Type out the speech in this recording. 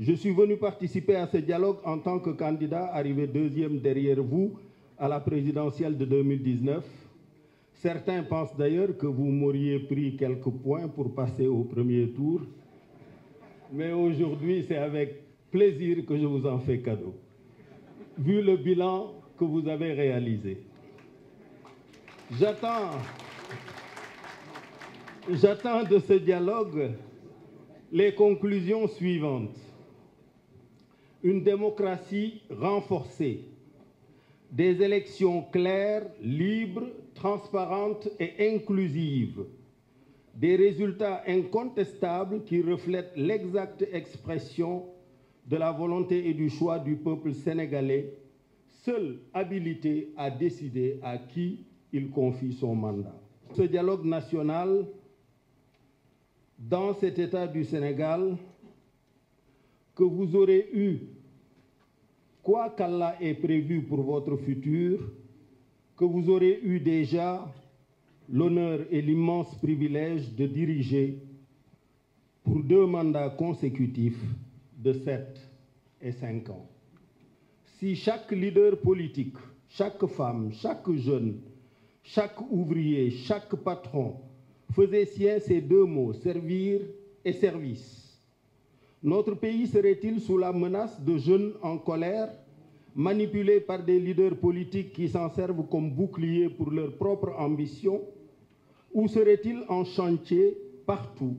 Je suis venu participer à ce dialogue en tant que candidat arrivé deuxième derrière vous à la présidentielle de 2019. Certains pensent d'ailleurs que vous m'auriez pris quelques points pour passer au premier tour. Mais aujourd'hui, c'est avec plaisir que je vous en fais cadeau, vu le bilan que vous avez réalisé. J'attends, de ce dialogue les conclusions suivantes. Une démocratie renforcée, des élections claires, libres, transparentes et inclusives, des résultats incontestables qui reflètent l'exacte expression de la volonté et du choix du peuple sénégalais, seul habilité à décider à qui il confie son mandat. Ce dialogue national, dans cet État du Sénégal, que vous aurez eu, quoi qu'Allah ait prévu pour votre futur, que vous aurez eu déjà l'honneur et l'immense privilège de diriger pour deux mandats consécutifs de 7 et 5 ans. Si chaque leader politique, chaque femme, chaque jeune, chaque ouvrier, chaque patron faisait sien ces deux mots, servir et service, notre pays serait-il sous la menace de jeunes en colère, manipulés par des leaders politiques qui s'en servent comme bouclier pour leur propre ambition, ou serait-il en chantier partout